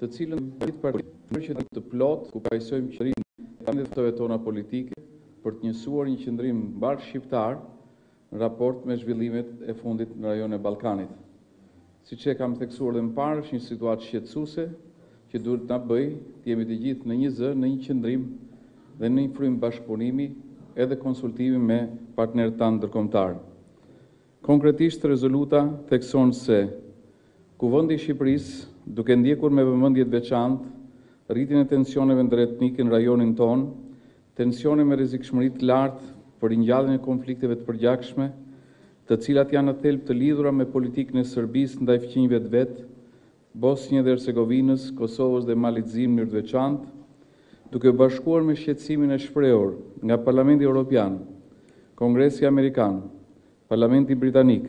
të cilën e bëjmë parti, në mënyrë që të të plotfuqizojmë qëndrimin e partive tona politike për të njësuar një qëndrim mbarëshqiptar në raport me zhvillimet e fundit në rajonin e Ballkanit. Siç e kam theksuar dhe më parë, është një situatë shqetësuese që duhet të na bëjë të jemi të gjithë në një zë, në një qëndrim dhe në një frymë bashkëpunimi edhe konsultimi me partnerët tanë ndërkombëtarë. Konkretisht rezoluta thekson se, Kuvendi i Shqipërisë, duke ndjekur me vëmendje të veçantë rritjen e tensioneve ndëretnike në rajonin tonë, tensione me rrezikshmëri të lartë për ringjalljen e konflikteve të përgjakshme, të cilat janë në thelb të lidhura me politikën e Serbisë ndaj fqinjëve të vet, Bosnjë dhe Hercegovinës, Kosovës dhe Malit Zi në mënyrë të veçantë, duke u bashkuar me shqetësimin e shprehur nga Parlamenti Europian, Kongresi Amerikan, Parlamenti Britanik,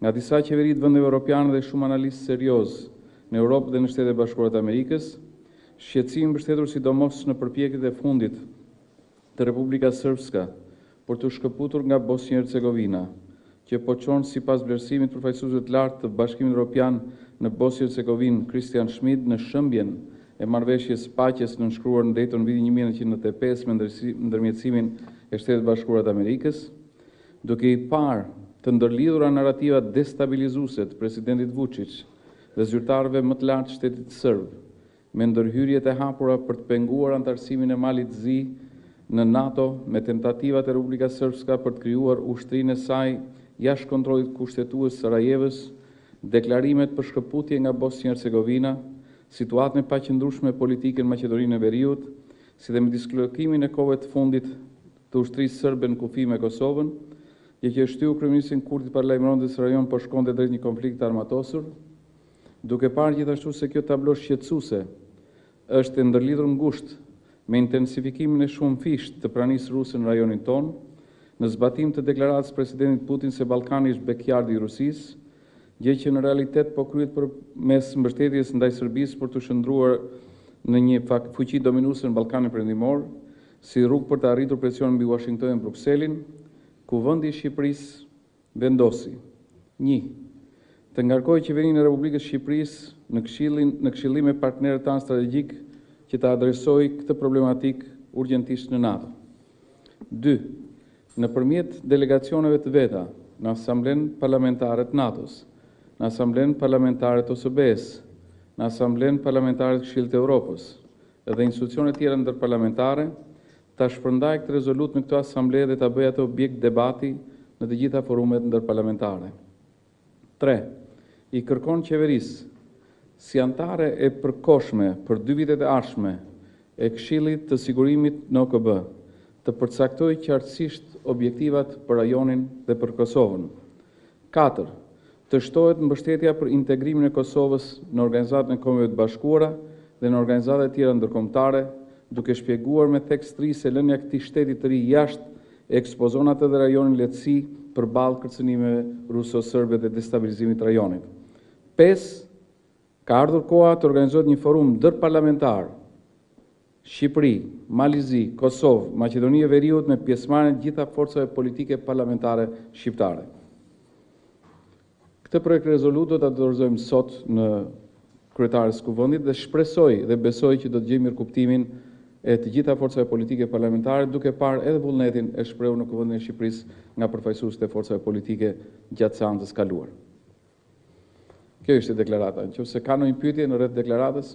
nga disa qeveri të vendeve europiane dhe shumë analistë seriozë në Europë dhe në Shtetet e Bashkuara të Amerikës, shqetësim i mbështetur sidomos në përpjekjet e fundit të Republika Srpska për t'u shkëputur nga Bosnjë-Hercegovina, që po çon sipas vlerësimit përfaqësuesit të lartë të Bashkimit Europian në Bosnjë-Hercegovinë, Christian Schmidt në shembjen e marrëveshjes së paqes nënshkruar në Dayton në vitin një mijë e nëntëqind e nëntëdhjetë e pesë me ndërmjetësimin e Shteteve të Bashkuara të Amerikës, duke i parë të ndërlidhura narrativat destabilizuese të Presidentit Vuçiç dhe zyrtarëve më të lartë shtetit serb me ndërhyrjet e hapura për të penguar anëtarësimin e Malit të Zi në NATO, me tentativat e Republika Srpska për të krijuar ushtrinë e saj jashtë kontrollit kushtetues të Sarajevës, deklarimet për shkëputje nga Bosnjë-Hercegovina, situatën e paqëndrueshme politike në Maqedoninë e Veriut, si dhe me dislokimin e kohëve të fundit të ushtrisë serbe në kufi me Kosovën, gjë që e shtyu kryeministrin Kurti të paralajmëronte se rajoni po shkonte drejt një konflikti të armatosur. Duke parë gjithashtu se kjo tablo shqetësuese është e ndërlidhur ngushtë me intensifikimin e shumëfishtë të pranisë ruse në rajonin tonë, në zbatim të deklaratës së presidentit Putin se Ballkani është backyard i Rusisë, gjë që në realitet po kryhet përmes mbështetjes ndaj Serbisë për t'u shndërruar në një fuqi dominuese në Ballkanin Perëndimor, si rrugë për ta rritur presionin mbi Uashingtonin e Brukselin, Kuvendi i Shqipërisë, Vendosi, një Të ngarkojë Qeverinë e Republikës së Shqipërisë në këshillim në këshillim me partnerët tanë strategjikë që ta adresojë këtë problematikë urgjentisht në NATO. Dy Nëpërmjet delegacioneve të veta, në Asamblenë Parlamentare të NATO-s, në Asamblenë Parlamentare të OSBE-së, në Asamblenë Parlamentare të Këshillit të Europës dhe institucione të tjera ndërparlamentare, ta shpërndajë këtë rezolutë në këtë Asamble dhe ta bëjë atë objekt debati në të gjitha forumet ndërparlamentare. Tre, i kërkon Qeverisë, si anëtare e përkohshme për dy vitet e ardhshme e Këshillit të Sigurimit në OKB, të përcaktojë qartësisht objektivat për rajonin dhe për Kosovën. Katër, Të shtohet mbështetja për integrimin e Kosovës në Organizatën e Kombeve të Bashkuara dhe në organizata të tjera ndërkombëtare, duke shpjeguar me theks të ri se lënia e këtij shteti të ri jashtë e ekspozon atë dhe rajonin lehtësisht përballë kërcënimeve ruso-serbe dhe destabilizimit të rajonit. Pesë, Ka ardhur koha të organizohet një forum ndërparlamentar, Shqipëri, Mali Zi, Kosovë, Maqedoni e Veriut me pjesëmarrjen e të gjitha forcave politike parlamentare shqiptare. Këtë projektrezolutë do ta dorëzojmë sot në kryetares së Kuvendit dhe shpresoj dhe besoj që do të gjejë mirëkuptimin e të gjitha forcave politike parlamentare, duke parë edhe vullnetin e shprehur në Kuvendin e Shqipërisë nga përfaqësuesit e forcave politike gjatë seancës së kaluar. Kjo ishte deklarata. Në qoftë se ka ndonjë pyetje në rreth deklaratës?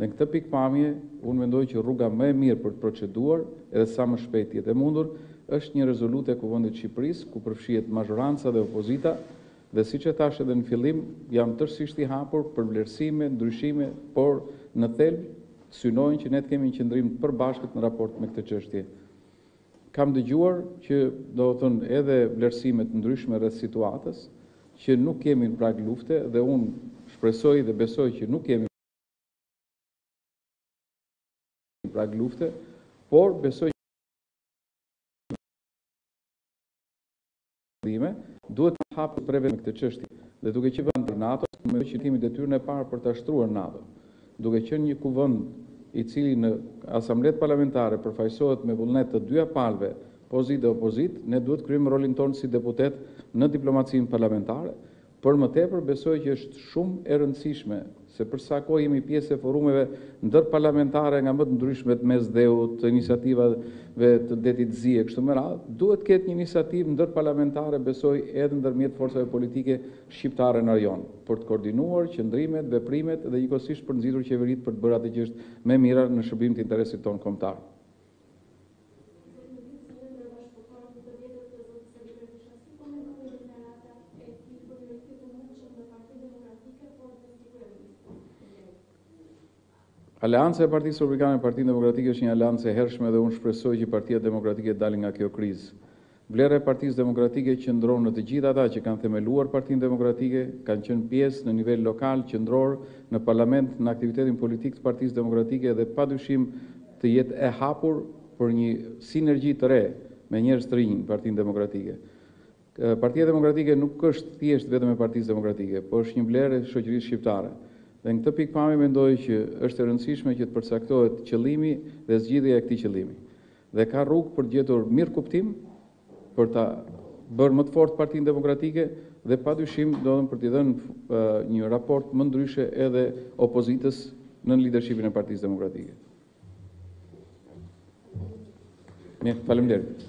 Në këtë pikëpamje, unë mendoj që rruga më e mirë për të proceduar, edhe sa më shpejt të jetë e mundur, është një rezolutë e Kuvendit të Shqipërisë, ku përfshihet mazhoranca dhe opozita, dhe siç e thashë edhe në fillim, jam tërësisht i hapur për vlerësime, ndryshime, por në thelb synojnë që ne të kemi një qëndrim të përbashkët në raport me këtë çështje. Kam dëgjuar që, domethënë, edhe vlerësime të ndryshme rreth situatës, që nuk jemi në prag lufte dhe unë shpresoj dhe besoj që nuk jemi. prag lufte, por besoj dhime, duhet të hapë të prerë në këtë çështje, dhe duke qenë vend anëtar i NATO-s, mendoj që kemi detyrën e parë për ta shtruar në NATO, duke qenë një kuvend i cili në asambletë parlamentare përfaqësohet me vullnet të dyja palëve, pozitë dhe opozitë, ne duhet të kryejmë rolin tonë si deputetë në diplomacinë parlamentare, Për më tepër, besoj që është shumë e rëndësishme se për sa kohë jemi pjesë e forumeve ndërparlamentare nga më të ndryshmet, të Mesdheut, të iniciativave të Detit Zi e kështu me radhë, duhet të ketë një iniciativë ndërparlamentare besoj edhe ndërmjet forcave politike shqiptare në rajon, për të koordinuar qëndrimet, veprimet dhe njëkohësisht për të nxitur qeveritë për të bërë atë që është më e mira në shërbim të interesit tonë kombëtar. Aleanca e Partisë Republikane me Partinë Demokratike është një aleancë e hershme dhe unë shpresoj që Partia Demokratike të dalë nga kjo krizë. Vlera e Partisë Demokratike qëndron në të gjithë ata që kanë themeluar Partinë Demokratike, kanë qenë pjesë në nivel lokal, qendror, në parlament, në aktivitetin politik të Partisë Demokratike dhe padyshim të jetë e hapur për një sinergji të re me njerëz të rinj në Partinë Demokratike. Partia Demokratike nuk është thjesht vetëm e Partisë Demokratike, por është një vlerë e shoqërisë shqiptare. Dhe në këtë pikëpamje mendoj që është e rëndësishme që të përcaktohet qëllimi dhe zgjidhja e këtij qëllimi. Dhe ka rrugë për të gjetur mirëkuptim, për ta bërë më të fortë Partinë Demokratike dhe padyshim do të për t'i dhënë një raport më ndryshe edhe opozitës nën lidershipin e Partisë Demokratike. Mirë, faleminderit.